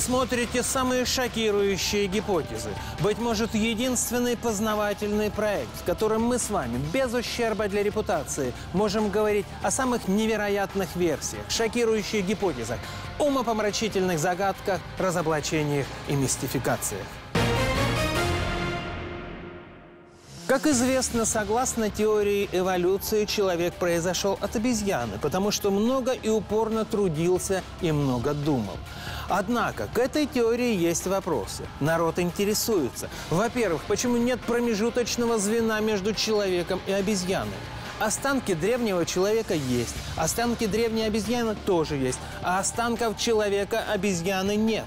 Смотрите самые шокирующие гипотезы. Быть может, единственный познавательный проект, в котором мы с вами, без ущерба для репутации, можем говорить о самых невероятных версиях, шокирующих гипотезах, умопомрачительных загадках, разоблачениях и мистификациях. Как известно, согласно теории эволюции, человек произошел от обезьяны, потому что много и упорно трудился и много думал. Однако к этой теории есть вопросы. Народ интересуется. Во-первых, почему нет промежуточного звена между человеком и обезьяной? Останки древнего человека есть, останки древней обезьяны тоже есть, а останков человека обезьяны нет.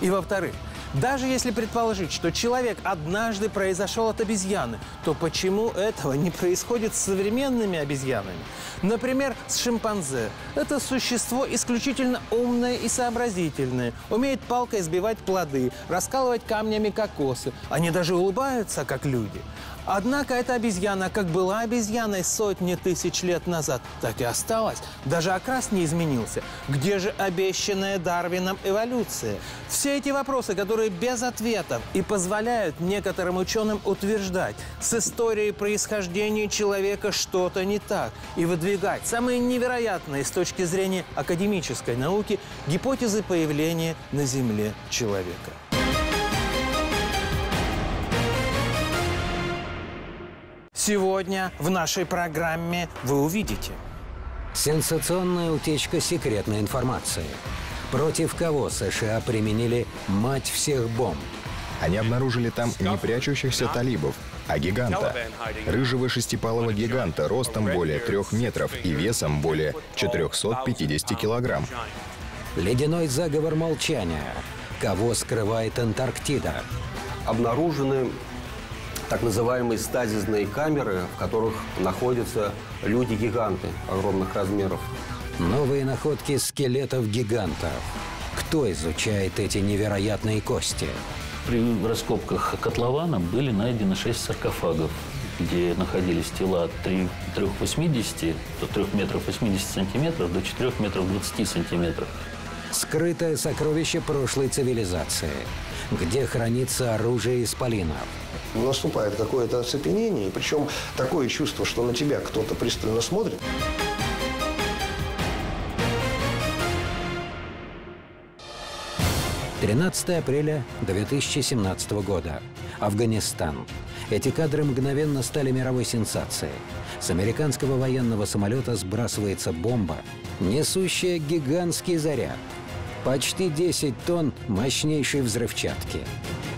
И во-вторых, даже если предположить, что человек однажды произошел от обезьяны, то почему этого не происходит с современными обезьянами? Например, с шимпанзе. Это существо исключительно умное и сообразительное, умеет палкой сбивать плоды, раскалывать камнями кокосы. Они даже улыбаются, как люди. Однако эта обезьяна как была обезьяной сотни тысяч лет назад, так и осталась. Даже окрас не изменился. Где же обещанная Дарвином эволюция? Все эти вопросы, которые без ответов и позволяют некоторым ученым утверждать, с историей происхождения человека что-то не так, и выдвигать самые невероятные с точки зрения академической науки гипотезы появления на Земле человека. Сегодня в нашей программе вы увидите. Сенсационная утечка секретной информации. Против кого США применили мать всех бомб? Они обнаружили там не прячущихся талибов, а гиганта. Рыжего шестипалого гиганта ростом более трех метров и весом более 450 килограмм. Ледяной заговор молчания. Кого скрывает Антарктида? Обнаружены так называемые стазисные камеры, в которых находятся люди-гиганты огромных размеров. Новые находки скелетов гигантов. Кто изучает эти невероятные кости? При раскопках котлована были найдены шесть саркофагов, где находились тела от 3, 3,80 до 3 метров 80 сантиметров до 4 метров 20 сантиметров. Скрытое сокровище прошлой цивилизации. Где хранится оружие исполинов? Наступает какое-то оцепенение, причем такое чувство, что на тебя кто-то пристально смотрит. Тринадцатое апреля 2017 года. Афганистан. Эти кадры мгновенно стали мировой сенсацией. С американского военного самолета сбрасывается бомба, несущая гигантский заряд. Почти 10 тонн мощнейшей взрывчатки.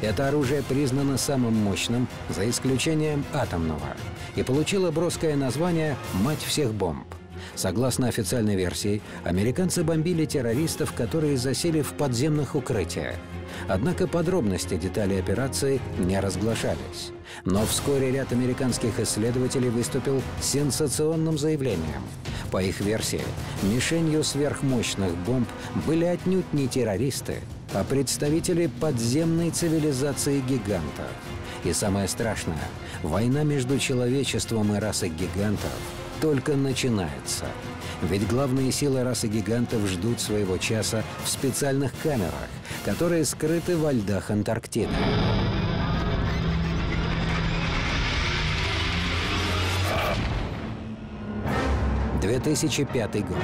Это оружие признано самым мощным, за исключением атомного, и получило броское название «Мать всех бомб». Согласно официальной версии, американцы бомбили террористов, которые засели в подземных укрытиях. Однако подробности деталей операции не разглашались. Но вскоре ряд американских исследователей выступил с сенсационным заявлением. По их версии, мишенью сверхмощных бомб были отнюдь не террористы, а представители подземной цивилизации гигантов. И самое страшное, война между человечеством и расой гигантов только начинается. Ведь главные силы расы гигантов ждут своего часа в специальных камерах, которые скрыты во льдах Антарктиды. 2005 год.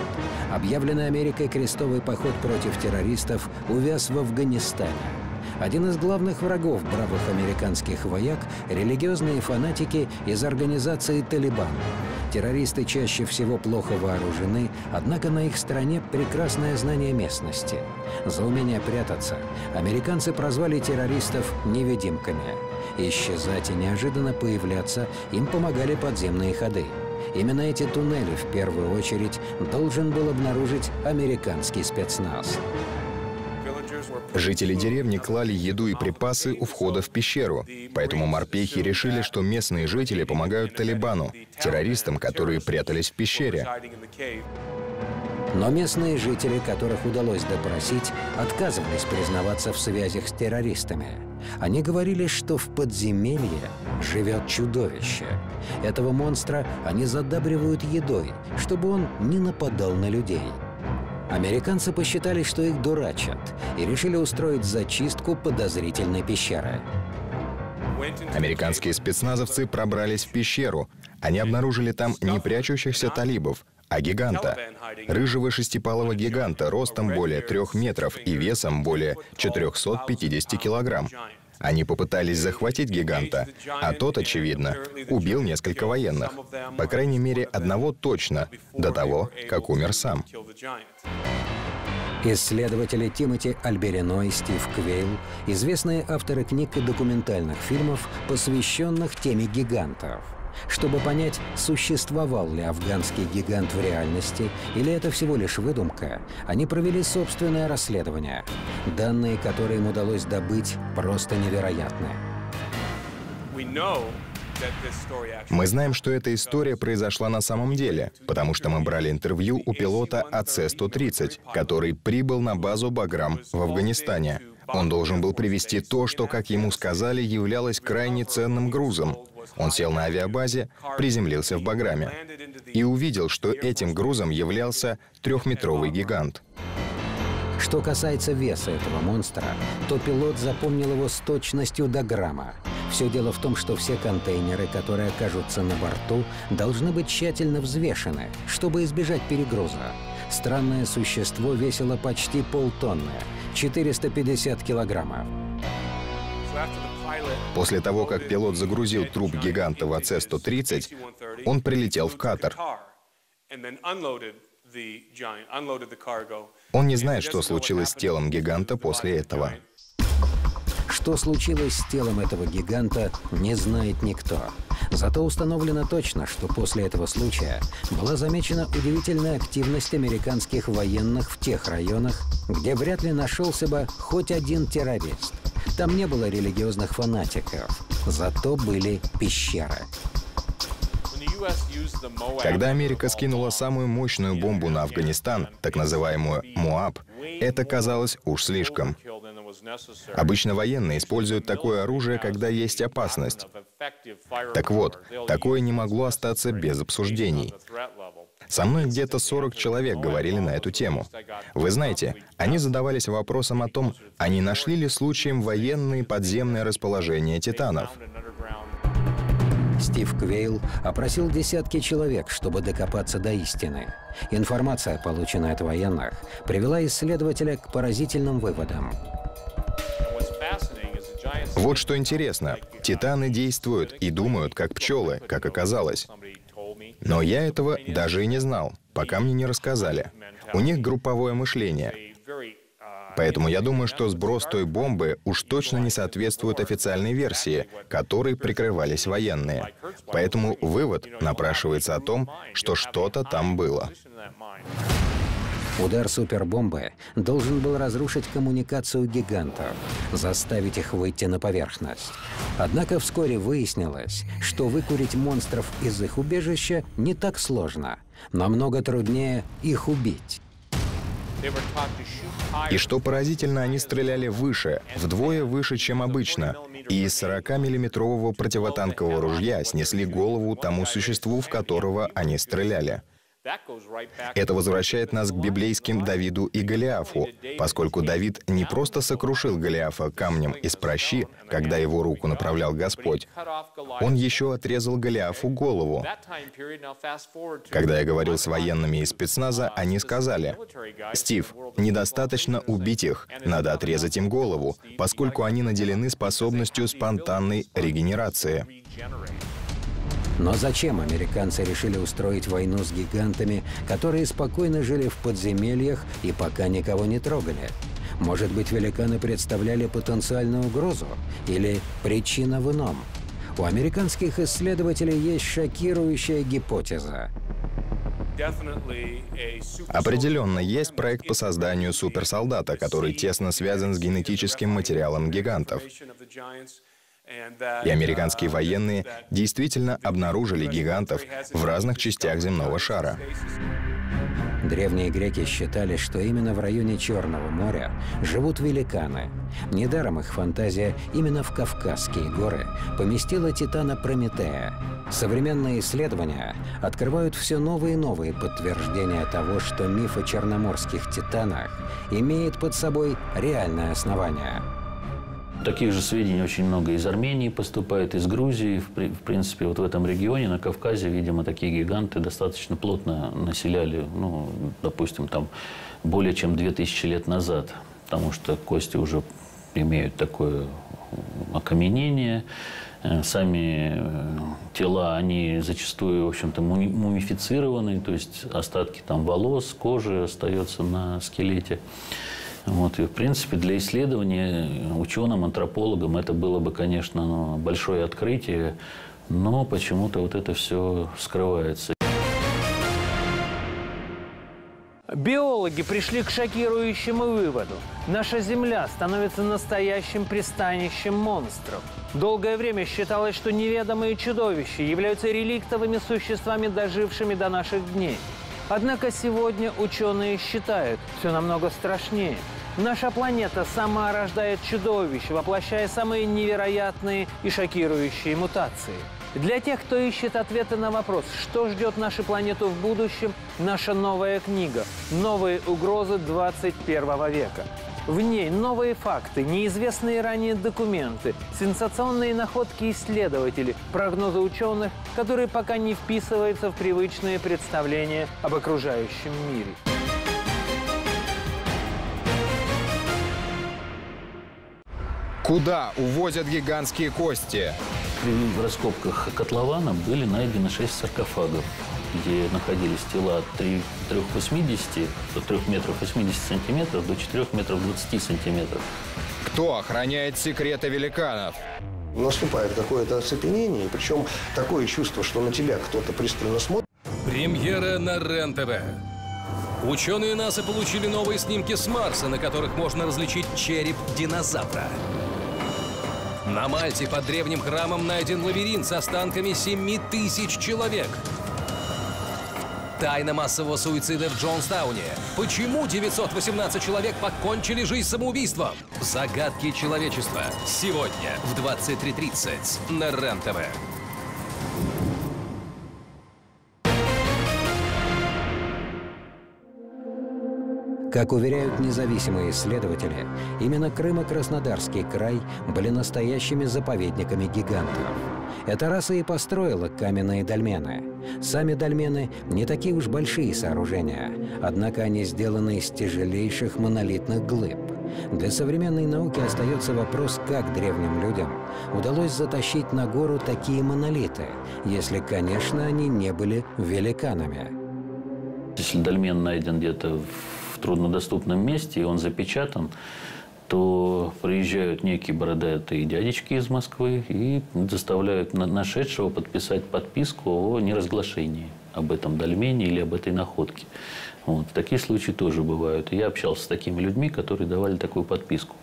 Объявленный Америкой крестовый поход против террористов увяз в Афганистане. Один из главных врагов бравых американских вояк – религиозные фанатики из организации «Талибан». Террористы чаще всего плохо вооружены, однако на их стороне прекрасное знание местности. За умение прятаться американцы прозвали террористов «невидимками». Исчезать и неожиданно появляться им помогали подземные ходы. Именно эти туннели в первую очередь должен был обнаружить американский спецназ. Жители деревни клали еду и припасы у входа в пещеру. Поэтому морпехи решили, что местные жители помогают Талибану, террористам, которые прятались в пещере. Но местные жители, которых удалось допросить, отказывались признаваться в связях с террористами. Они говорили, что в подземелье живет чудовище. Этого монстра они задабривают едой, чтобы он не нападал на людей. Американцы посчитали, что их дурачат, и решили устроить зачистку подозрительной пещеры. Американские спецназовцы пробрались в пещеру. Они обнаружили там не прячущихся талибов, а гиганта. Рыжего шестипалого гиганта ростом более трех метров и весом более 450 килограмм. Они попытались захватить гиганта, а тот, очевидно, убил несколько военных. По крайней мере, одного точно, до того, как умер сам. Исследователи Тимоти Альберино и Стив Квейл – известные авторы книг и документальных фильмов, посвященных теме гигантов. Чтобы понять, существовал ли афганский гигант в реальности или это всего лишь выдумка, они провели собственное расследование. Данные, которые им удалось добыть, просто невероятны. Мы знаем, что эта история произошла на самом деле, потому что мы брали интервью у пилота АЦ-130, который прибыл на базу «Баграм» в Афганистане. Он должен был привезти то, что, как ему сказали, являлось крайне ценным грузом. Он сел на авиабазе, приземлился в Баграме и увидел, что этим грузом являлся трехметровый гигант. Что касается веса этого монстра, то пилот запомнил его с точностью до грамма. Все дело в том, что все контейнеры, которые окажутся на борту, должны быть тщательно взвешены, чтобы избежать перегруза. Странное существо весило почти полтонны, 450 килограммов. После того, как пилот загрузил труп гиганта в АЦ-130, он прилетел в Катар. Он не знает, что случилось с телом гиганта после этого. Что случилось с телом этого гиганта, не знает никто. Зато установлено точно, что после этого случая была замечена удивительная активность американских военных в тех районах, где вряд ли нашелся бы хоть один террорист. Там не было религиозных фанатиков, зато были пещеры. Когда Америка скинула самую мощную бомбу на Афганистан, так называемую МУАП, это казалось уж слишком. Обычно военные используют такое оружие, когда есть опасность. Так вот, такое не могло остаться без обсуждений. Со мной где-то 40 человек говорили на эту тему. Вы знаете, они задавались вопросом о том, а не нашли ли случаем военные подземные расположения титанов. Стив Квейл опросил десятки человек, чтобы докопаться до истины. Информация, полученная от военных, привела исследователя к поразительным выводам. Вот что интересно. Титаны действуют и думают, как пчелы, как оказалось. Но я этого даже и не знал, пока мне не рассказали. У них групповое мышление. Поэтому я думаю, что сброс той бомбы уж точно не соответствует официальной версии, которой прикрывались военные. Поэтому вывод напрашивается о том, что что-то там было. Удар супербомбы должен был разрушить коммуникацию гигантов, заставить их выйти на поверхность. Однако вскоре выяснилось, что выкурить монстров из их убежища не так сложно. Намного труднее их убить. И что поразительно, они стреляли выше, вдвое выше, чем обычно. И из 40-миллиметрового противотанкового ружья снесли голову тому существу, в которого они стреляли. Это возвращает нас к библейским Давиду и Голиафу, поскольку Давид не просто сокрушил Голиафа камнем из прощи, когда его руку направлял Господь, он еще отрезал Голиафу голову. Когда я говорил с военными из спецназа, они сказали, «Стив, недостаточно убить их, надо отрезать им голову, поскольку они наделены способностью спонтанной регенерации». Но зачем американцы решили устроить войну с гигантами, которые спокойно жили в подземельях и пока никого не трогали? Может быть, великаны представляли потенциальную угрозу? Или причина в ином? У американских исследователей есть шокирующая гипотеза. Определенно есть проект по созданию суперсолдата, который тесно связан с генетическим материалом гигантов. И американские военные действительно обнаружили гигантов в разных частях земного шара. Древние греки считали, что именно в районе Черного моря живут великаны. Недаром их фантазия именно в Кавказские горы поместила Титана Прометея. Современные исследования открывают все новые и новые подтверждения того, что миф о черноморских титанах имеет под собой реальное основание – Таких же сведений очень много из Армении поступает, из Грузии. В, принципе, вот в этом регионе, на Кавказе, видимо, такие гиганты достаточно плотно населяли, ну, допустим, там более чем 2000 лет назад. Потому что кости уже имеют такое окаменение. Э, сами э, тела, они зачастую, в общем-то, мумифицированы, то есть остатки там волос, кожи остается на скелете. Вот, и, в принципе, для исследования ученым, антропологам это было бы, конечно, ну, большое открытие, но почему-то вот это все скрывается. Биологи пришли к шокирующему выводу. Наша Земля становится настоящим пристанищем монстров. Долгое время считалось, что неведомые чудовища являются реликтовыми существами, дожившими до наших дней. Однако сегодня ученые считают все намного страшнее – Наша планета сама рождает чудовищ, воплощая самые невероятные и шокирующие мутации. Для тех, кто ищет ответы на вопрос, что ждет нашу планету в будущем, наша новая книга «Новые угрозы 21 века». В ней новые факты, неизвестные ранее документы, сенсационные находки исследователей, прогнозы ученых, которые пока не вписываются в привычные представления об окружающем мире. Куда увозят гигантские кости? При раскопках котлована были найдены шесть саркофагов, где находились тела от 3, 3,80, от 3 метров 80 сантиметров до 4 метров 20 сантиметров. Кто охраняет секреты великанов? Наступает какое-то оцепенение, причем такое чувство, что на тебя кто-то пристально смотрит. Премьера на РЕН-ТВ. Ученые НАСА получили новые снимки с Марса, на которых можно различить череп динозавра. На Мальте под древним храмом найден лабиринт с останками 7 тысяч человек. Тайна массового суицида в Джонстауне. Почему 918 человек покончили жизнь самоубийством? Загадки человечества. Сегодня в 23.30 на РЕН-ТВ. Как уверяют независимые исследователи, именно Крым и Краснодарский край были настоящими заповедниками гигантов. Эта раса и построила каменные дольмены. Сами дольмены не такие уж большие сооружения, однако они сделаны из тяжелейших монолитных глыб. Для современной науки остается вопрос, как древним людям удалось затащить на гору такие монолиты, если, конечно, они не были великанами. Если дольмен найден где-то в труднодоступном месте, и он запечатан, то приезжают некие бородатые дядечки из Москвы и заставляют нашедшего подписать подписку о неразглашении об этом дольмене или об этой находке. Вот. Такие случаи тоже бывают. я общался с такими людьми, которые давали такую подписку.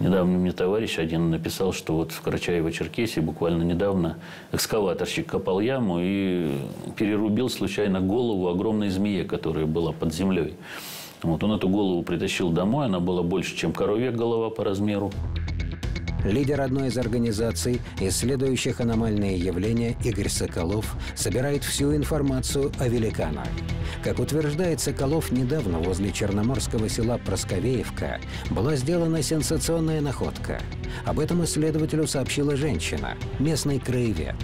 Недавно мне товарищ один написал, что вот в Карачаево-Черкесии буквально недавно экскаваторщик копал яму и перерубил случайно голову огромной змеи, которая была под землей. Вот он эту голову притащил домой, она была больше, чем коровья голова по размеру. Лидер одной из организаций, исследующих аномальные явления, Игорь Соколов, собирает всю информацию о великанах. Как утверждает Соколов, недавно возле черноморского села Просковеевка была сделана сенсационная находка. Об этом исследователю сообщила женщина, местный краевед.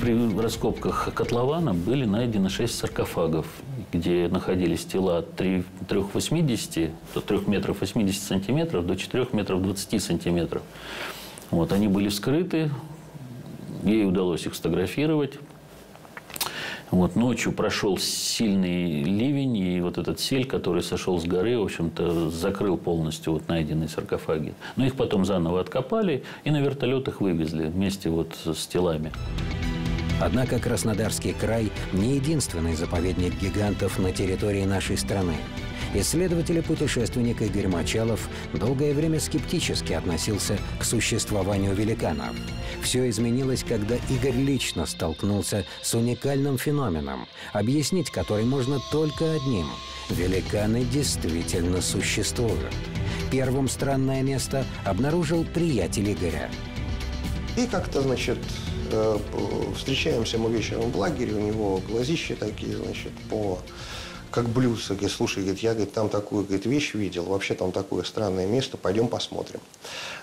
При раскопках котлована были найдены шесть саркофагов где находились тела от 3,80, до 3 метров 80 сантиметров до 4 метров 20 сантиметров. Вот, они были вскрыты, ей удалось их сфотографировать. Вот, ночью прошел сильный ливень, и вот этот сель, который сошел с горы, в общем-то, закрыл полностью вот найденные саркофаги. Но их потом заново откопали и на вертолетах вывезли вместе вот с телами. Однако Краснодарский край не единственный заповедник гигантов на территории нашей страны. Исследователь-путешественник Игорь Мочалов долгое время скептически относился к существованию великанов. Все изменилось, когда Игорь лично столкнулся с уникальным феноменом, объяснить который можно только одним – великаны действительно существуют. Первым странное место обнаружил приятель Игоря. И как-то, значит, встречаемся мы вечером в лагере, у него глазища такие, значит, по как блюз. Говорит, слушай, говорит, я говорит, там такую говорит, вещь видел, вообще там такое странное место, пойдем посмотрим.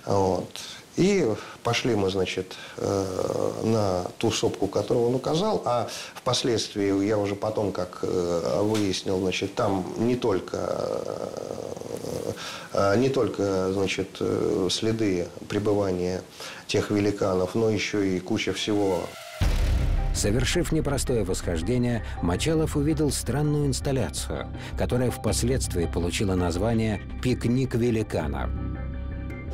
Вот. И пошли мы, значит, э, на ту сопку, которую он указал, а впоследствии я уже потом, как э, выяснил, значит, там не только, э, не только, значит, следы пребывания тех великанов, но еще и куча всего Совершив непростое восхождение, Мочалов увидел странную инсталляцию, которая впоследствии получила название «Пикник великанов».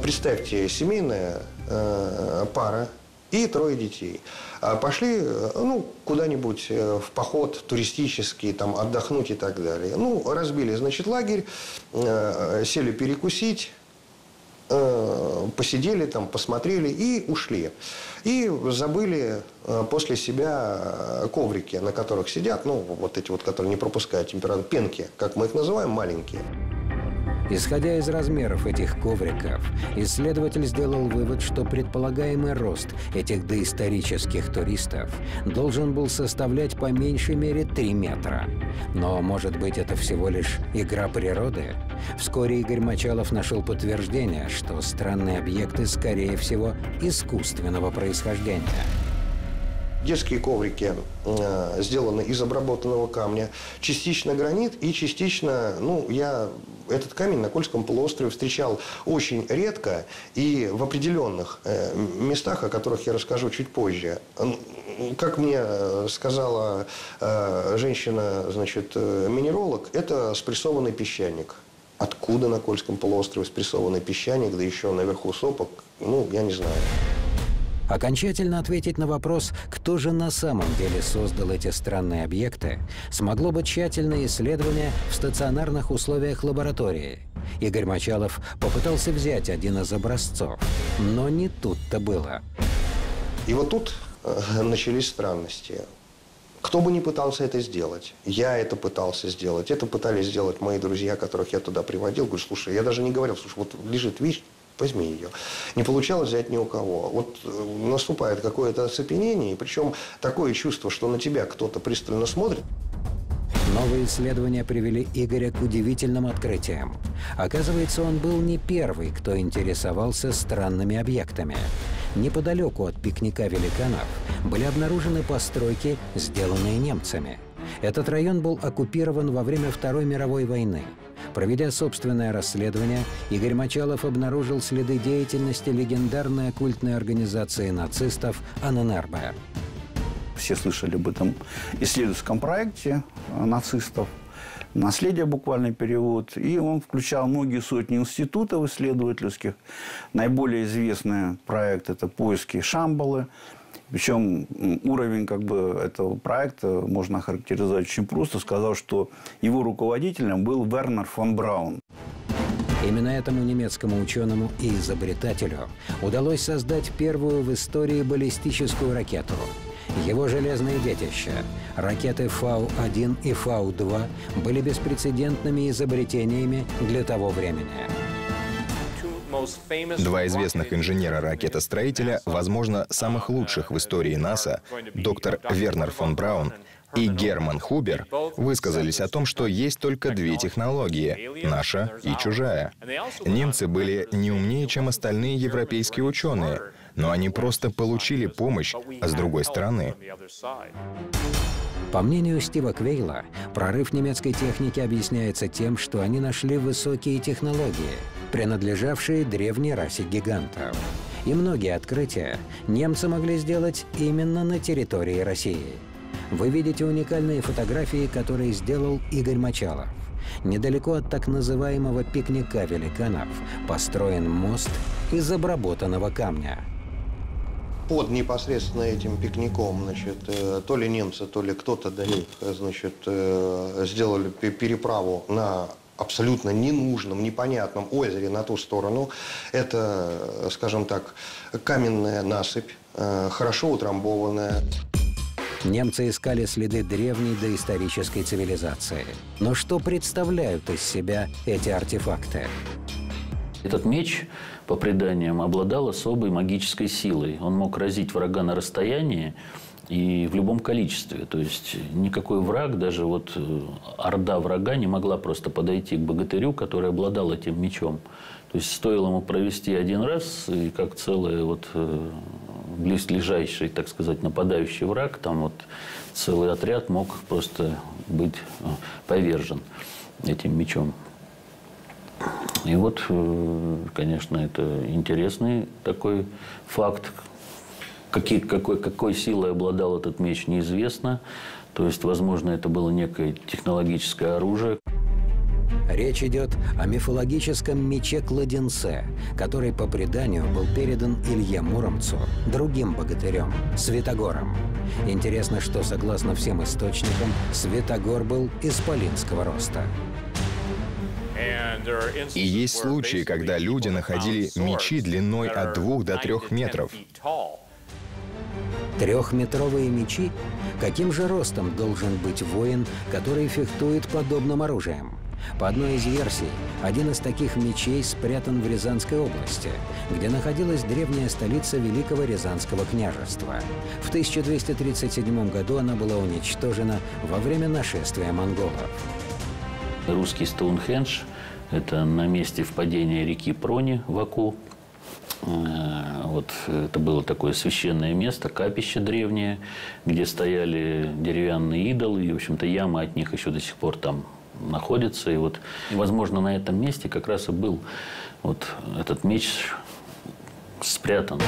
Представьте, семейная э, пара и трое детей. А пошли э, ну, куда-нибудь э, в поход туристический, там, отдохнуть и так далее. Ну, разбили, значит, лагерь, э, сели перекусить, посидели там, посмотрели и ушли. И забыли после себя коврики, на которых сидят, ну, вот эти вот, которые не пропускают температуру, пенки, как мы их называем, маленькие. Исходя из размеров этих ковриков, исследователь сделал вывод, что предполагаемый рост этих доисторических туристов должен был составлять по меньшей мере 3 метра. Но, может быть, это всего лишь игра природы? Вскоре Игорь Мочалов нашел подтверждение, что странные объекты, скорее всего, искусственного происхождения. Детские коврики э, сделаны из обработанного камня, частично гранит и частично, ну, я этот камень на Кольском полуострове встречал очень редко и в определенных э, местах, о которых я расскажу чуть позже. Как мне э, сказала э, женщина, значит, минералог, это спрессованный песчаник. Откуда на Кольском полуострове спрессованный песчаник, да еще наверху сопок, ну, я не знаю. Окончательно ответить на вопрос, кто же на самом деле создал эти странные объекты, смогло бы тщательное исследование в стационарных условиях лаборатории. Игорь Мочалов попытался взять один из образцов, но не тут-то было. И вот тут э, начались странности. Кто бы ни пытался это сделать, я это пытался сделать, это пытались сделать мои друзья, которых я туда приводил. Говорю, слушай, я даже не говорил, слушай, вот лежит вещь, возьми ее. Не получалось взять ни у кого. Вот э, наступает какое-то оцепенение, и причем такое чувство, что на тебя кто-то пристально смотрит. Новые исследования привели Игоря к удивительным открытиям. Оказывается, он был не первый, кто интересовался странными объектами. Неподалеку от пикника великанов были обнаружены постройки, сделанные немцами. Этот район был оккупирован во время Второй мировой войны. Проведя собственное расследование, Игорь Мочалов обнаружил следы деятельности легендарной оккультной организации нацистов АННРБ. Все слышали об этом исследовательском проекте нацистов наследие буквальный перевод. И он включал многие сотни институтов исследовательских. Наиболее известный проект – это поиски Шамбалы. Причем уровень как бы, этого проекта можно охарактеризовать очень просто, сказав, что его руководителем был Вернер фон Браун. Именно этому немецкому ученому и изобретателю удалось создать первую в истории баллистическую ракету. Его железные детища, ракеты Фау-1 и Фау-2, были беспрецедентными изобретениями для того времени. Два известных инженера-ракетостроителя, возможно, самых лучших в истории НАСА, доктор Вернер фон Браун и Герман Хубер, высказались о том, что есть только две технологии — наша и чужая. Немцы были не умнее, чем остальные европейские ученые, но они просто получили помощь, с другой стороны по мнению Стива Квейла, прорыв немецкой техники объясняется тем, что они нашли высокие технологии, принадлежавшие древней расе гигантов. И многие открытия немцы могли сделать именно на территории России. Вы видите уникальные фотографии, которые сделал Игорь Мочалов. Недалеко от так называемого пикника великанов построен мост из обработанного камня – под непосредственно этим пикником, значит, э, то ли немцы, то ли кто-то до них, значит, э, сделали переправу на абсолютно ненужном, непонятном озере на ту сторону. Это, скажем так, каменная насыпь, э, хорошо утрамбованная. Немцы искали следы древней доисторической цивилизации. Но что представляют из себя эти артефакты? Этот меч, по преданиям, обладал особой магической силой. Он мог разить врага на расстоянии и в любом количестве. То есть никакой враг, даже вот э, орда врага не могла просто подойти к богатырю, который обладал этим мечом. То есть стоило ему провести один раз, и как целый вот э, близлежащий, так сказать, нападающий враг, там вот целый отряд мог просто быть э, повержен этим мечом. И вот, конечно, это интересный такой факт, Какие, какой, какой силой обладал этот меч, неизвестно. То есть, возможно, это было некое технологическое оружие. Речь идет о мифологическом мече-кладенце, который по преданию был передан Илье Муромцу, другим богатырем, Святогором. Интересно, что, согласно всем источникам, Святогор был исполинского роста. И есть случаи, когда люди находили мечи длиной от двух до трех метров. Трехметровые мечи? Каким же ростом должен быть воин, который фехтует подобным оружием? По одной из версий, один из таких мечей спрятан в Рязанской области, где находилась древняя столица Великого Рязанского княжества. В 1237 году она была уничтожена во время нашествия монголов. Русский Стоунхендж – это на месте впадения реки Прони в Аку, Э, вот это было такое священное место, капище древнее, где стояли деревянные идолы, и, в общем-то, ямы от них еще до сих пор там находятся. И вот, возможно, на этом месте как раз и был вот этот меч спрятан.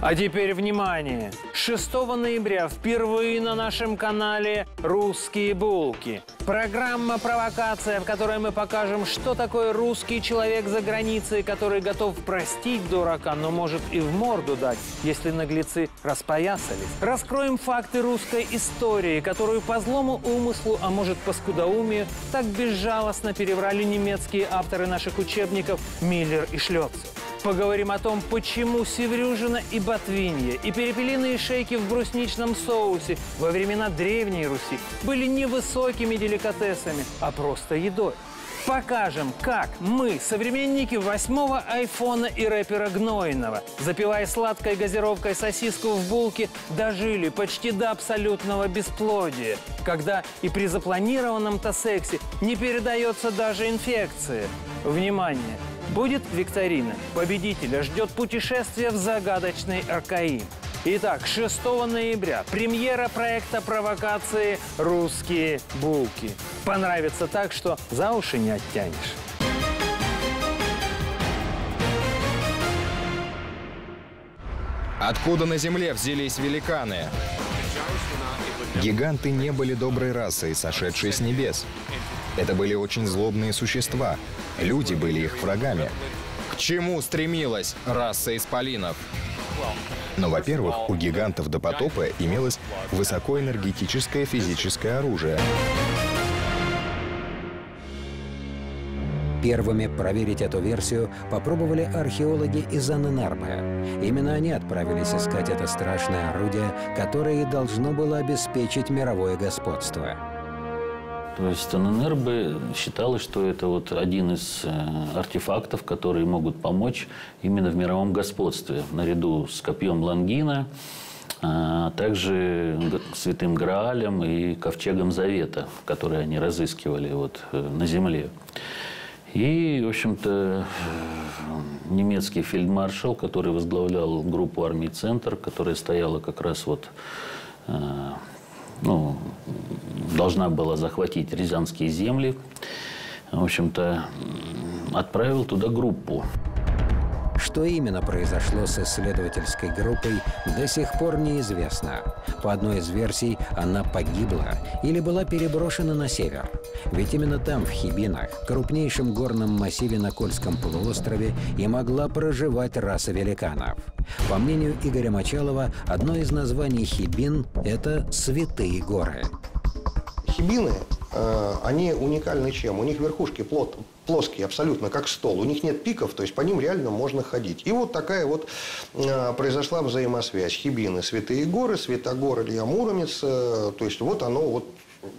А теперь внимание! 6 ноября впервые на нашем канале «Русские булки». Программа «Провокация», в которой мы покажем, что такое русский человек за границей, который готов простить дурака, но может и в морду дать, если наглецы распоясались. Раскроем факты русской истории, которую по злому умыслу, а может по скудоумию, так безжалостно переврали немецкие авторы наших учебников Миллер и Шлёцер. Поговорим о том, почему севрюжина и ботвинья, и перепелиные шейки в брусничном соусе во времена Древней Руси были не высокими деликатесами, а просто едой. Покажем, как мы, современники восьмого айфона и рэпера Гнойного, запивая сладкой газировкой сосиску в булке, дожили почти до абсолютного бесплодия, когда и при запланированном-то сексе не передается даже инфекция. Внимание! Будет викторина. Победителя ждет путешествие в загадочный Аркаим. Итак, 6 ноября премьера проекта провокации «Русские булки». Понравится так, что за уши не оттянешь. Откуда на Земле взялись великаны? Гиганты не были доброй расой, сошедшей с небес. Это были очень злобные существа. Люди были их врагами. К чему стремилась раса исполинов? Но, во-первых, у гигантов до потопа имелось высокоэнергетическое физическое оружие. Первыми проверить эту версию попробовали археологи из Анненарбе. Именно они отправились искать это страшное орудие, которое и должно было обеспечить мировое господство. То есть ННРБ считалось, что это вот один из э, артефактов, которые могут помочь именно в мировом господстве, наряду с копьем Лангина, а также Святым Граалем и Ковчегом Завета, которые они разыскивали вот э, на земле. И, в общем-то, немецкий фельдмаршал, который возглавлял группу армий «Центр», которая стояла как раз вот э, ну, должна была захватить Рязанские земли. В общем-то, отправил туда группу. Что именно произошло с исследовательской группой, до сих пор неизвестно. По одной из версий, она погибла или была переброшена на север. Ведь именно там, в Хибинах, крупнейшем горном массиве на Кольском полуострове, и могла проживать раса великанов. По мнению Игоря Мочалова, одно из названий Хибин – это «святые горы». Хибины они уникальны чем? У них верхушки плот, плоские абсолютно, как стол. У них нет пиков, то есть по ним реально можно ходить. И вот такая вот э, произошла взаимосвязь. Хибины, Святые горы, Святогор, Илья Муромец. Э, то есть вот оно вот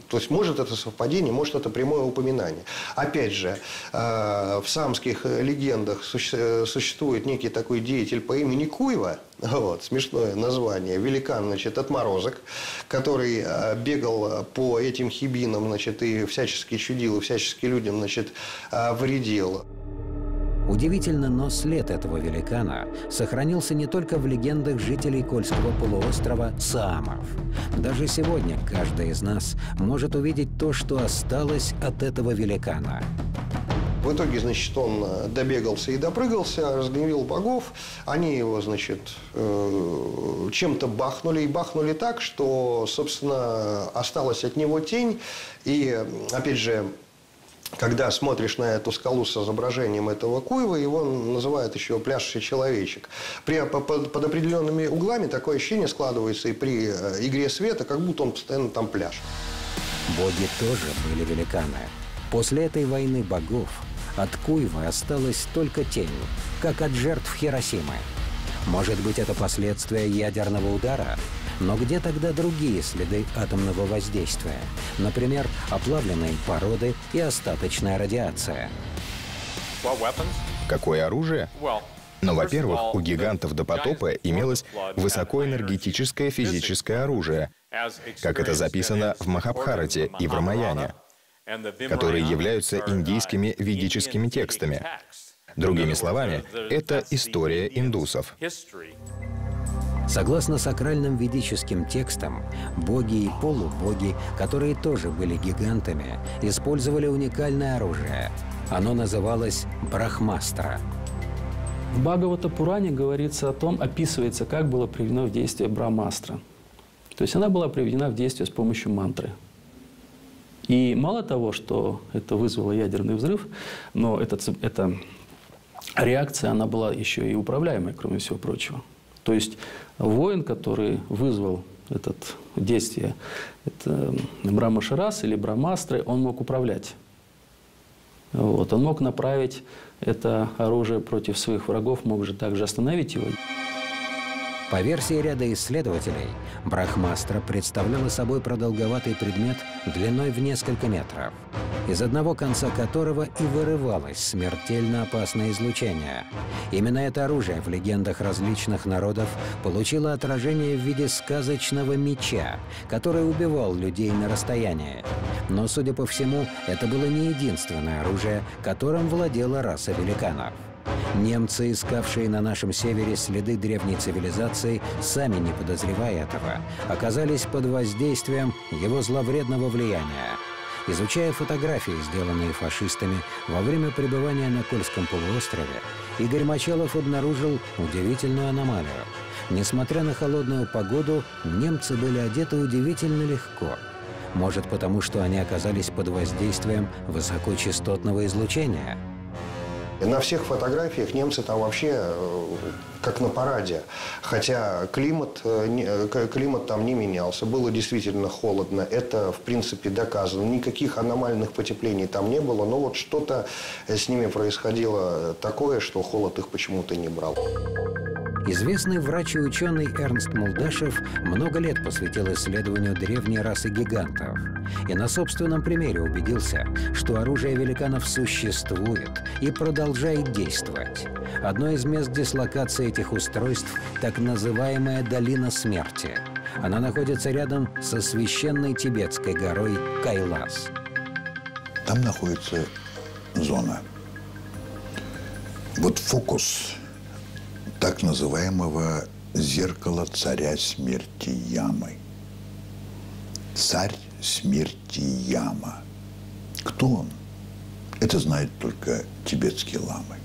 то есть, может это совпадение, может это прямое упоминание. Опять же, э, в самских легендах существует некий такой деятель по имени Куева, вот, смешное название, великан, значит, отморозок, который э, бегал по этим хибинам, значит, и всячески чудил, и всячески людям, значит, э, вредил. Удивительно, но след этого великана сохранился не только в легендах жителей Кольского полуострова Саамов. Даже сегодня каждый из нас может увидеть то, что осталось от этого великана. В итоге, значит, он э, добегался и допрыгался, разгневил богов. Они его, значит, э, чем-то бахнули. И бахнули так, что, собственно, осталась от него тень. И, опять же, когда смотришь на эту скалу с изображением этого Куева, его называют еще пляшущий человечек. При, под, под определенными углами такое ощущение складывается и при э, игре света, как будто он постоянно там пляж. Боги тоже были великаны. После этой войны богов от Куева осталась только тень, как от жертв Хиросимы. Может быть, это последствия ядерного удара? Но где тогда другие следы атомного воздействия? Например, оплавленные породы и остаточная радиация. Какое оружие? Но, во-первых, у гигантов до потопа имелось высокоэнергетическое физическое оружие, как это записано в Махабхарате и в Рамаяне, которые являются индийскими ведическими текстами. Другими словами, это история индусов. Согласно сакральным ведическим текстам, боги и полубоги, которые тоже были гигантами, использовали уникальное оружие. Оно называлось Брахмастра. В Бхагавата Пуране говорится о том, описывается, как было приведено в действие Брахмастра. То есть она была приведена в действие с помощью мантры. И мало того, что это вызвало ядерный взрыв, но эта, эта реакция, она была еще и управляемой, кроме всего прочего. То есть воин, который вызвал это действие, это Брама Шарас или Брамастры, он мог управлять. Вот. Он мог направить это оружие против своих врагов, мог же также остановить его. По версии ряда исследователей, брахмастра представляла собой продолговатый предмет длиной в несколько метров, из одного конца которого и вырывалось смертельно опасное излучение. Именно это оружие в легендах различных народов получило отражение в виде сказочного меча, который убивал людей на расстоянии. Но, судя по всему, это было не единственное оружие, которым владела раса великанов. Немцы, искавшие на нашем севере следы древней цивилизации, сами не подозревая этого, оказались под воздействием его зловредного влияния. Изучая фотографии, сделанные фашистами во время пребывания на Кольском полуострове, Игорь Мочалов обнаружил удивительную аномалию. Несмотря на холодную погоду, немцы были одеты удивительно легко. Может, потому что они оказались под воздействием высокочастотного излучения – на всех фотографиях немцы там вообще э, как на параде. Хотя климат, э, э, климат там не менялся. Было действительно холодно. Это, в принципе, доказано. Никаких аномальных потеплений там не было. Но вот что-то с ними происходило такое, что холод их почему-то не брал. Известный врач и ученый Эрнст Мулдашев много лет посвятил исследованию древней расы гигантов. И на собственном примере убедился, что оружие великанов существует и продолжает действовать. Одно из мест дислокации этих устройств – так называемая «Долина смерти». Она находится рядом со священной тибетской горой Кайлас. Там находится зона. Вот фокус так называемого зеркала царя смерти Ямы. Царь смерти Яма. Кто он? Это знают только тибетские ламы.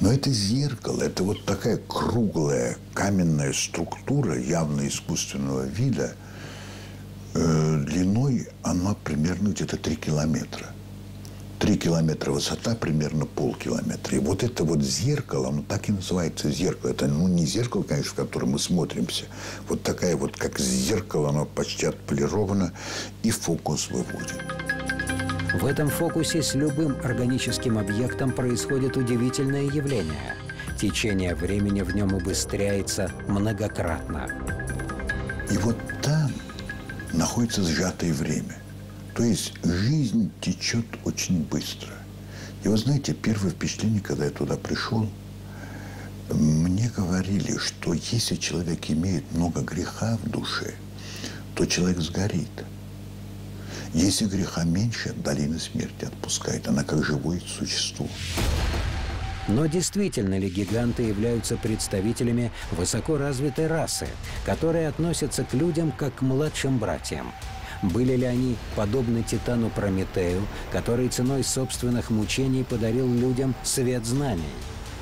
Но это зеркало, это вот такая круглая каменная структура явно искусственного вида. Э, длиной она примерно где-то 3 километра. Три километра высота, примерно полкилометра. И вот это вот зеркало, оно так и называется зеркало. Это ну, не зеркало, конечно, в которое мы смотримся. Вот такая вот, как зеркало, оно почти отполировано и фокус выводит. В этом фокусе с любым органическим объектом происходит удивительное явление. Течение времени в нем убыстряется многократно. И вот там находится сжатое время. То есть жизнь течет очень быстро. И вы знаете, первое впечатление, когда я туда пришел, мне говорили, что если человек имеет много греха в душе, то человек сгорит. Если греха меньше, долина смерти отпускает. Она как живое существо. Но действительно ли гиганты являются представителями высоко развитой расы, которые относятся к людям как к младшим братьям? Были ли они подобны Титану Прометею, который ценой собственных мучений подарил людям свет знаний?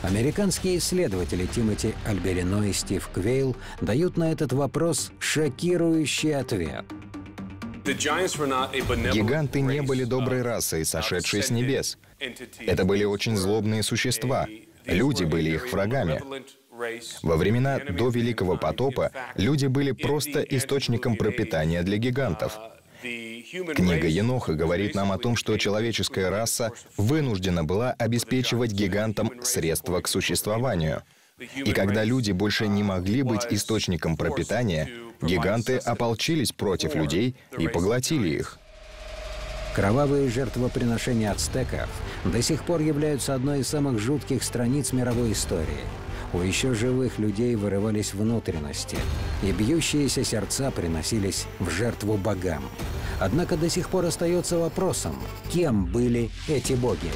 Американские исследователи Тимоти Альберино и Стив Квейл дают на этот вопрос шокирующий ответ. Гиганты не были доброй расой, сошедшей с небес. Это были очень злобные существа. Люди были их врагами. Во времена до Великого потопа люди были просто источником пропитания для гигантов. Книга Еноха говорит нам о том, что человеческая раса вынуждена была обеспечивать гигантам средства к существованию. И когда люди больше не могли быть источником пропитания, гиганты ополчились против людей и поглотили их. Кровавые жертвоприношения ацтеков до сих пор являются одной из самых жутких страниц мировой истории. У еще живых людей вырывались внутренности, и бьющиеся сердца приносились в жертву богам. Однако до сих пор остается вопросом, кем были эти боги?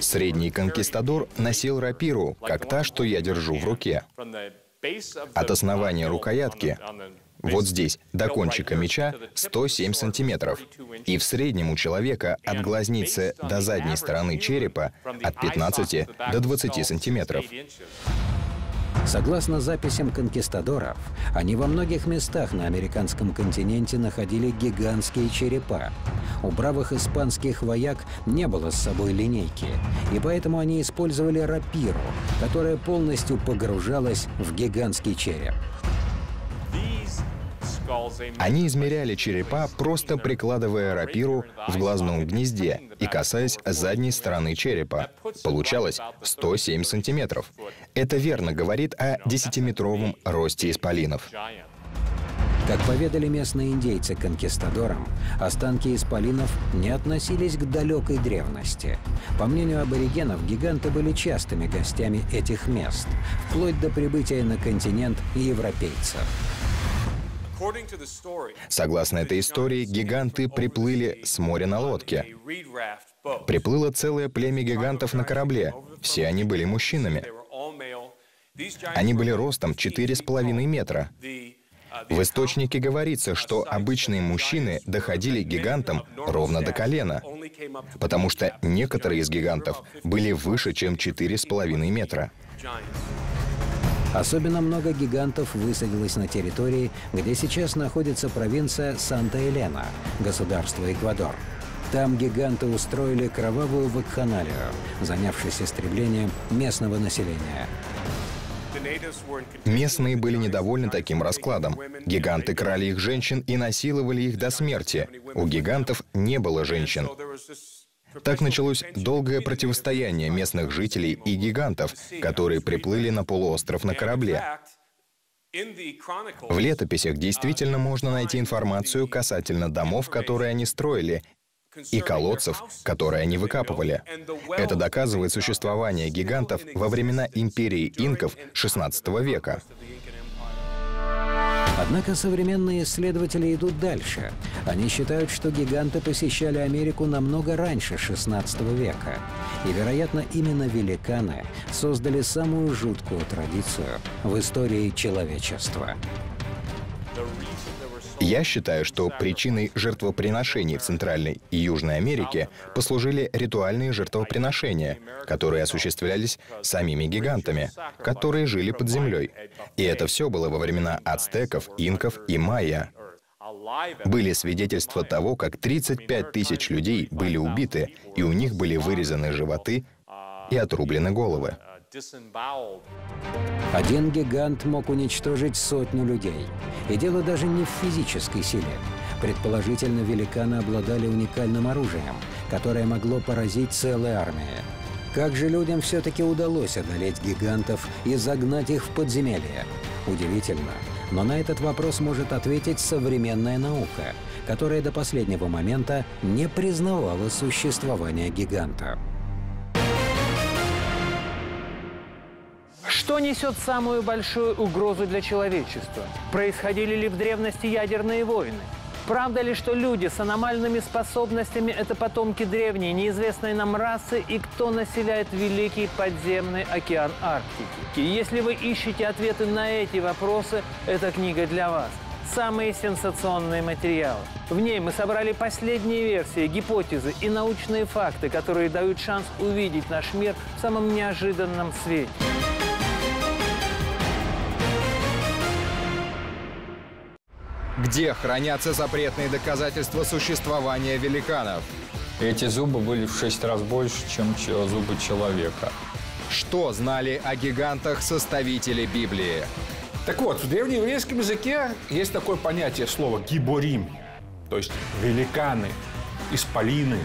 Средний конкистадор носил рапиру, как та, что я держу в руке. От основания рукоятки вот здесь, до кончика меча, 107 сантиметров. И в среднем у человека от глазницы до задней стороны черепа от 15 до 20 сантиметров. Согласно записям конкистадоров, они во многих местах на американском континенте находили гигантские черепа. У бравых испанских вояк не было с собой линейки, и поэтому они использовали рапиру, которая полностью погружалась в гигантский череп. Они измеряли черепа, просто прикладывая рапиру в глазном гнезде и касаясь задней стороны черепа. Получалось 107 сантиметров. Это верно говорит о 10-метровом росте исполинов. Как поведали местные индейцы конкистадорам, останки исполинов не относились к далекой древности. По мнению аборигенов, гиганты были частыми гостями этих мест, вплоть до прибытия на континент европейцев. Согласно этой истории, гиганты приплыли с моря на лодке. Приплыло целое племя гигантов на корабле. Все они были мужчинами. Они были ростом 4,5 метра. В источнике говорится, что обычные мужчины доходили гигантам ровно до колена, потому что некоторые из гигантов были выше, чем 4,5 метра. Особенно много гигантов высадилось на территории, где сейчас находится провинция Санта-Елена, государство Эквадор. Там гиганты устроили кровавую вакханалию, занявшись истреблением местного населения. Местные были недовольны таким раскладом. Гиганты крали их женщин и насиловали их до смерти. У гигантов не было женщин. Так началось долгое противостояние местных жителей и гигантов, которые приплыли на полуостров на корабле. В летописях действительно можно найти информацию касательно домов, которые они строили, и колодцев, которые они выкапывали. Это доказывает существование гигантов во времена империи инков XVI века. Однако современные исследователи идут дальше. Они считают, что гиганты посещали Америку намного раньше XVI века. И, вероятно, именно великаны создали самую жуткую традицию в истории человечества. Я считаю, что причиной жертвоприношений в Центральной и Южной Америке послужили ритуальные жертвоприношения, которые осуществлялись самими гигантами, которые жили под землей. И это все было во времена ацтеков, инков и майя. Были свидетельства того, как 35 тысяч людей были убиты, и у них были вырезаны животы и отрублены головы. Один гигант мог уничтожить сотню людей. И дело даже не в физической силе. Предположительно, великаны обладали уникальным оружием, которое могло поразить целые армии. Как же людям все-таки удалось одолеть гигантов и загнать их в подземелье? Удивительно. Но на этот вопрос может ответить современная наука, которая до последнего момента не признавала существование гиганта. Что несет самую большую угрозу для человечества? Происходили ли в древности ядерные войны? Правда ли, что люди с аномальными способностями – это потомки древней, неизвестной нам расы, и кто населяет великий подземный океан Арктики? Если вы ищете ответы на эти вопросы, эта книга для вас. Самые сенсационные материалы. В ней мы собрали последние версии, гипотезы и научные факты, которые дают шанс увидеть наш мир в самом неожиданном свете. Где хранятся запретные доказательства существования великанов? Эти зубы были в шесть раз больше, чем зубы человека. Что знали о гигантах составители Библии? Так вот, в древнееврейском языке есть такое понятие слова «гиборим», то есть великаны, исполины,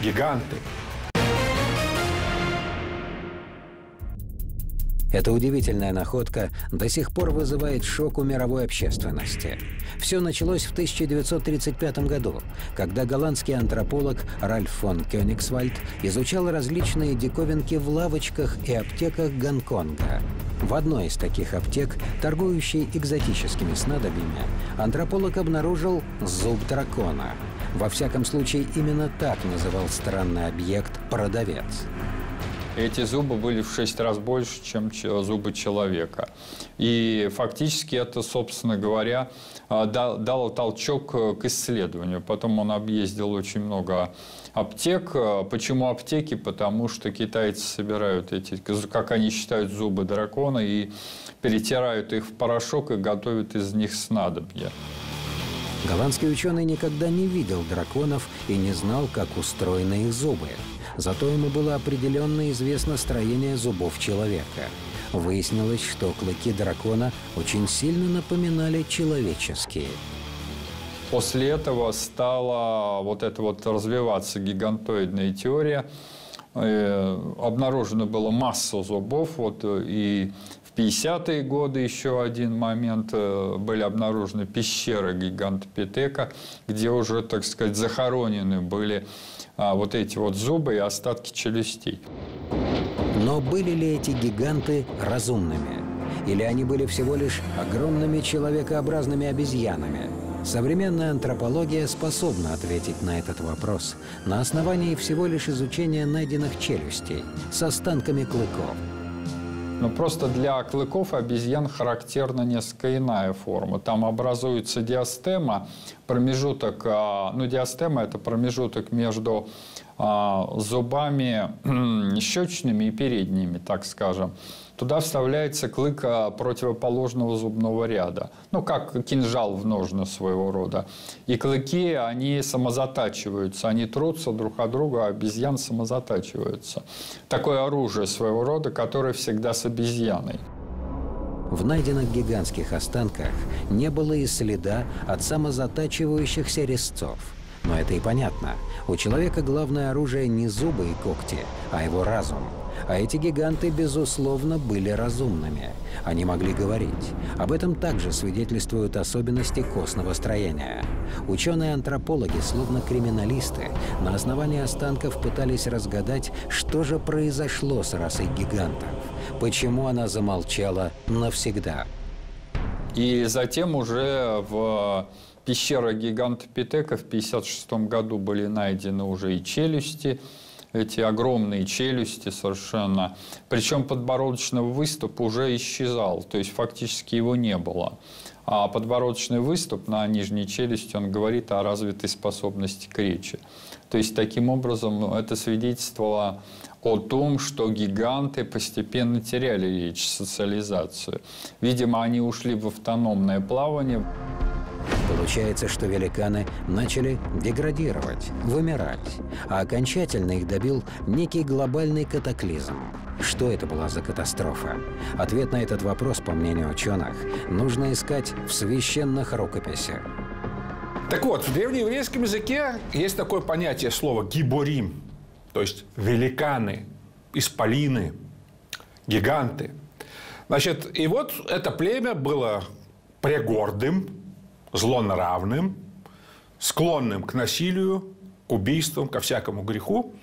гиганты – Эта удивительная находка до сих пор вызывает шок у мировой общественности. Все началось в 1935 году, когда голландский антрополог Ральф фон Кёнигсвальд изучал различные диковинки в лавочках и аптеках Гонконга. В одной из таких аптек, торгующей экзотическими снадобьями, антрополог обнаружил зуб дракона. Во всяком случае, именно так называл странный объект продавец. Эти зубы были в шесть раз больше, чем зубы человека. И фактически это, собственно говоря, а, дал, дал толчок э, к исследованию. Потом он объездил очень много аптек. Почему аптеки? Потому что китайцы собирают эти, как они считают, зубы дракона и перетирают их в порошок и готовят из них снадобья. Голландский ученый никогда не видел драконов и не знал, как устроены их зубы. Зато ему было определенно известно строение зубов человека. Выяснилось, что клыки дракона очень сильно напоминали человеческие. После этого стала вот эта вот развиваться гигантоидная теория. Э, обнаружено было масса зубов, вот, и в 50-е годы еще один момент э, были обнаружены пещеры гигантопитека, где уже, так сказать, захоронены были а, вот эти вот зубы и остатки челюстей. Но были ли эти гиганты разумными? Или они были всего лишь огромными человекообразными обезьянами? Современная антропология способна ответить на этот вопрос на основании всего лишь изучения найденных челюстей с останками клыков. Но просто для клыков обезьян характерна несколько иная форма. Там образуется диастема, промежуток, а, ну диастема это промежуток между зубами щечными и передними, так скажем туда вставляется клык а, противоположного зубного ряда. Ну, как кинжал в ножны своего рода. И клыки, они самозатачиваются, они трутся друг от друга, а обезьян самозатачиваются. Такое оружие своего рода, которое всегда с обезьяной. В найденных гигантских останках не было и следа от самозатачивающихся резцов. Но это и понятно. У человека главное оружие не зубы и когти, а его разум – а эти гиганты, безусловно, были разумными. Они могли говорить. Об этом также свидетельствуют особенности костного строения. Ученые-антропологи, словно криминалисты, на основании останков пытались разгадать, что же произошло с расой гигантов. Почему она замолчала навсегда. И затем уже в пещерах гиганта Питека в 1956 году были найдены уже и челюсти, эти огромные челюсти совершенно. Причем подбородочный выступ уже исчезал, то есть фактически его не было. А подбородочный выступ на нижней челюсти, он говорит о развитой способности к речи. То есть, таким образом, это свидетельствовало о том, что гиганты постепенно теряли речь, социализацию. Видимо, они ушли в автономное плавание. Получается, что великаны начали деградировать, вымирать, а окончательно их добил некий глобальный катаклизм. Что это была за катастрофа? Ответ на этот вопрос, по мнению ученых, нужно искать в священных рукописях. Так вот, в древнееврейском языке есть такое понятие слова «гиборим», то есть великаны, исполины, гиганты. Значит, и вот это племя было прегордым, злонравным, склонным к насилию, к убийствам, ко всякому греху.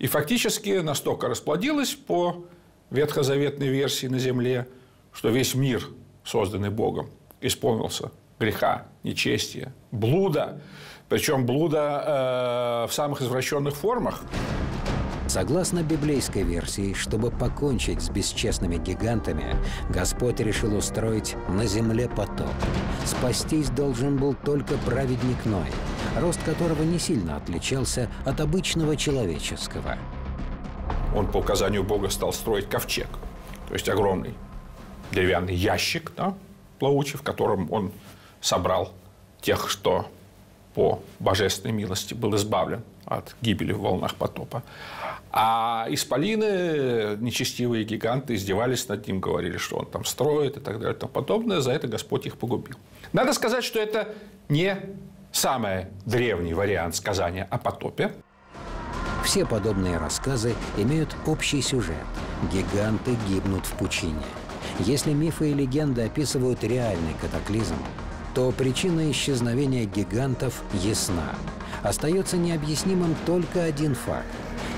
И фактически настолько расплодилось по ветхозаветной версии на земле, что весь мир, созданный Богом, исполнился греха, нечестия, блуда. Причем блуда э, в самых извращенных формах. Согласно библейской версии, чтобы покончить с бесчестными гигантами, Господь решил устроить на земле потоп. Спастись должен был только праведник Ной, рост которого не сильно отличался от обычного человеческого. Он по указанию Бога стал строить ковчег, то есть огромный деревянный ящик, да, плавучий, в котором он собрал тех, что по божественной милости был избавлен от гибели в волнах потопа. А исполины, нечестивые гиганты, издевались над ним, говорили, что он там строит и так далее и тому подобное. За это Господь их погубил. Надо сказать, что это не самый древний вариант сказания о потопе. Все подобные рассказы имеют общий сюжет. Гиганты гибнут в пучине. Если мифы и легенды описывают реальный катаклизм, то причина исчезновения гигантов ясна. Остается необъяснимым только один факт.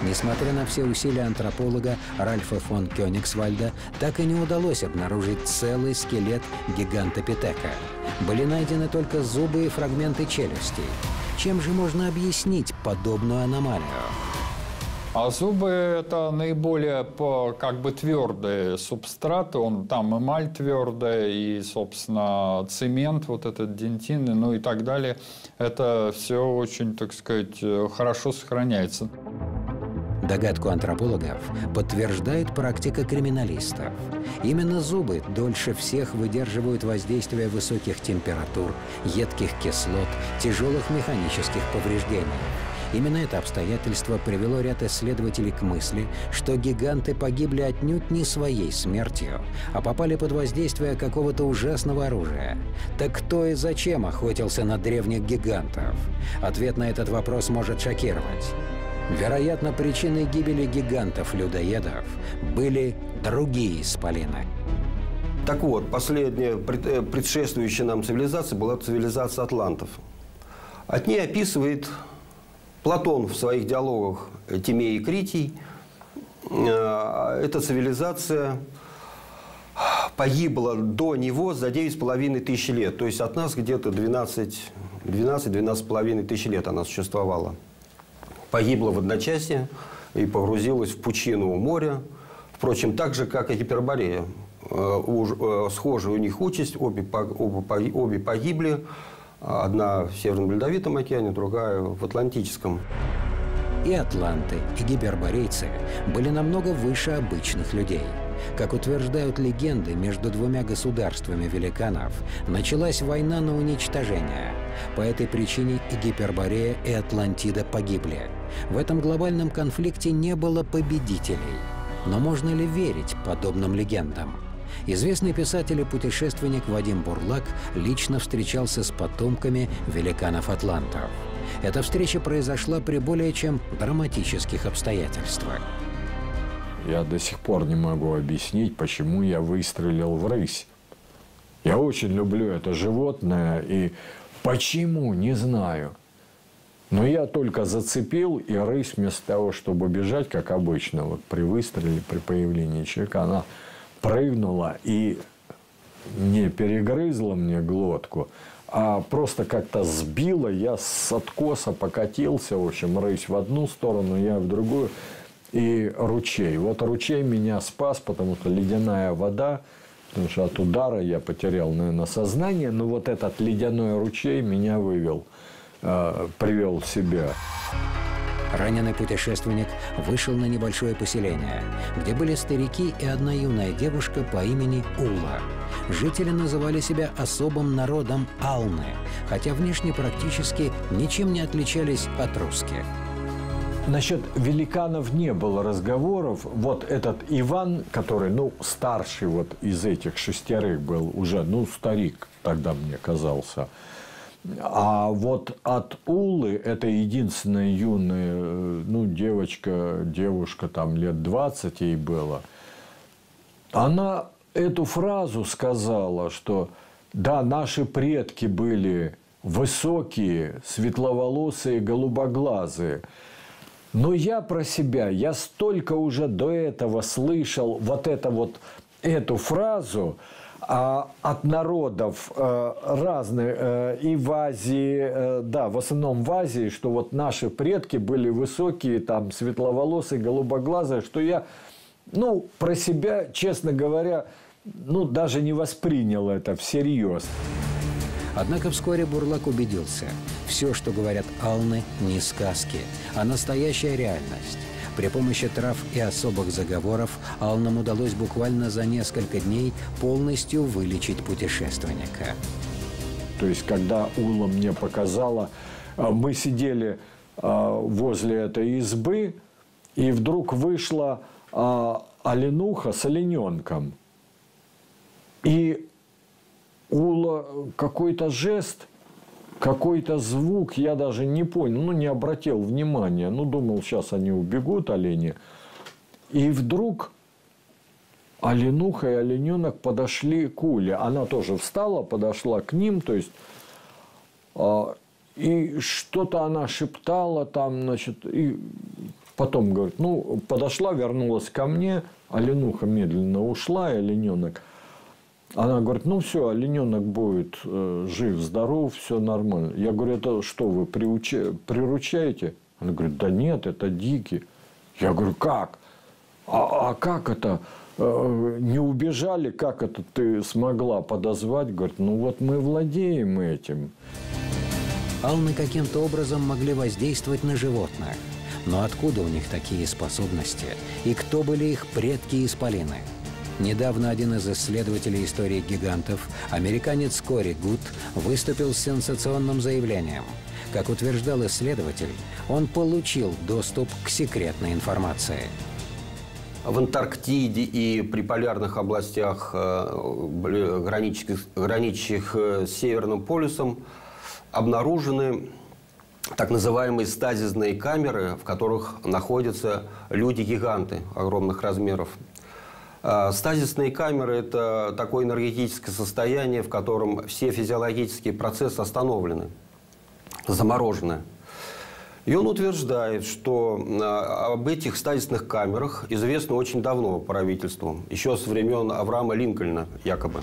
Несмотря на все усилия антрополога Ральфа фон Кёнигсвальда, так и не удалось обнаружить целый скелет гиганта Питека. Были найдены только зубы и фрагменты челюстей. Чем же можно объяснить подобную аномалию? А зубы – это наиболее как бы твердые субстраты. Он, там эмаль твердая и, собственно, цемент, вот этот дентин, ну и так далее. Это все очень, так сказать, хорошо сохраняется. Догадку антропологов подтверждает практика криминалистов. Именно зубы дольше всех выдерживают воздействие высоких температур, едких кислот, тяжелых механических повреждений. Именно это обстоятельство привело ряд исследователей к мысли, что гиганты погибли отнюдь не своей смертью, а попали под воздействие какого-то ужасного оружия. Так кто и зачем охотился на древних гигантов? Ответ на этот вопрос может шокировать. Вероятно, причиной гибели гигантов-людоедов были другие исполины. Так вот, последняя предшествующая нам цивилизация была цивилизация атлантов. От ней описывает Платон в своих диалогах Тимей и Критий. Э, эта цивилизация погибла до него за 9,5 тысяч лет. То есть от нас где-то 12-12,5 тысяч лет она существовала. Погибла в одночасье и погрузилась в пучину моря. Впрочем, так же, как и Гиперборея. Э, э, схожая у них участь, обе, обе погибли. Одна в Северном Ледовитом океане, другая в Атлантическом. И атланты, и гиберборейцы были намного выше обычных людей. Как утверждают легенды, между двумя государствами великанов началась война на уничтожение. По этой причине и Гиперборея, и Атлантида погибли. В этом глобальном конфликте не было победителей. Но можно ли верить подобным легендам? Известный писатель и путешественник Вадим Бурлак лично встречался с потомками великанов-атлантов. Эта встреча произошла при более чем драматических обстоятельствах. Я до сих пор не могу объяснить, почему я выстрелил в рысь. Я очень люблю это животное, и почему, не знаю. Но я только зацепил, и рысь вместо того, чтобы бежать, как обычно, вот при выстреле, при появлении человека, она прыгнула и не перегрызла мне глотку, а просто как-то сбила, я с откоса покатился, в общем, рысь в одну сторону, я в другую, и ручей. Вот ручей меня спас, потому что ледяная вода, потому что от удара я потерял, наверное, сознание, но вот этот ледяной ручей меня вывел, э, привел в себя. Раненый путешественник вышел на небольшое поселение, где были старики и одна юная девушка по имени Ула. Жители называли себя особым народом Алны, хотя внешне практически ничем не отличались от русских. Насчет великанов не было разговоров. Вот этот Иван, который, ну, старший вот из этих шестерых был уже, ну, старик тогда мне казался. А вот от Улы, это единственная юная, э, ну, девочка, девушка там лет 20 ей было, она эту фразу сказала, что да, наши предки были высокие, светловолосые, голубоглазые. Но я про себя, я столько уже до этого слышал вот это вот, эту фразу, от народов э, разных, э, и в Азии, э, да, в основном в Азии, что вот наши предки были высокие, там, светловолосые, голубоглазые, что я, ну, про себя, честно говоря, ну, даже не воспринял это всерьез. Однако вскоре Бурлак убедился, все, что говорят Алны, не сказки, а настоящая реальность. При помощи трав и особых заговоров Алнам удалось буквально за несколько дней полностью вылечить путешественника. То есть, когда Ула мне показала, а, мы сидели а, возле этой избы, и вдруг вышла а, оленуха с олененком. И Ула какой-то жест, какой-то звук, я даже не понял, ну, не обратил внимания. Ну, думал, сейчас они убегут, олени. И вдруг оленуха и олененок подошли к Уле. Она тоже встала, подошла к ним, то есть... А, и что-то она шептала там, значит, и потом говорит, ну, подошла, вернулась ко мне, оленуха медленно ушла, и олененок – она говорит, ну все, олененок будет э, жив, здоров, все нормально. Я говорю, это что, вы приуча... приручаете? Она говорит, да нет, это дикий. Я говорю, как? А, а как это? Э, не убежали? Как это ты смогла подозвать? Говорит, ну вот мы владеем этим. Алны каким-то образом могли воздействовать на животных. Но откуда у них такие способности? И кто были их предки исполины? Недавно один из исследователей истории гигантов, американец Кори Гуд, выступил с сенсационным заявлением. Как утверждал исследователь, он получил доступ к секретной информации. В Антарктиде и при полярных областях, э, граничащих, э, с Северным полюсом, обнаружены так называемые стазисные камеры, в которых находятся люди-гиганты огромных размеров. А, стазисные камеры – это такое энергетическое состояние, в котором все физиологические процессы остановлены, заморожены. И он утверждает, что а, об этих стазисных камерах известно очень давно правительству, еще со времен Авраама Линкольна якобы.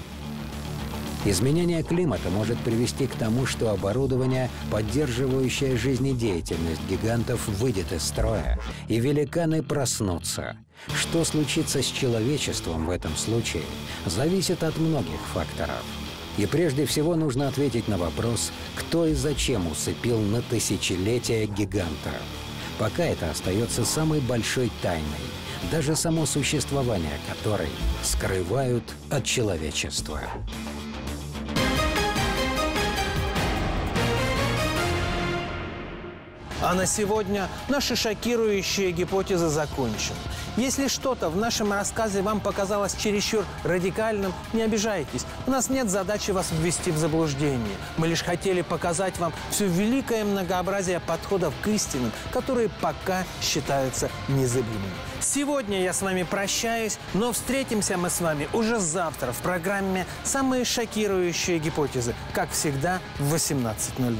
Изменение климата может привести к тому, что оборудование, поддерживающее жизнедеятельность гигантов, выйдет из строя, и великаны проснутся. Что случится с человечеством в этом случае, зависит от многих факторов. И прежде всего нужно ответить на вопрос, кто и зачем усыпил на тысячелетия гиганта. Пока это остается самой большой тайной, даже само существование которой скрывают от человечества. А на сегодня наши шокирующие гипотезы закончены. Если что-то в нашем рассказе вам показалось чересчур радикальным, не обижайтесь. У нас нет задачи вас ввести в заблуждение. Мы лишь хотели показать вам все великое многообразие подходов к истинам, которые пока считаются незыблемыми. Сегодня я с вами прощаюсь, но встретимся мы с вами уже завтра в программе «Самые шокирующие гипотезы», как всегда в 18.00.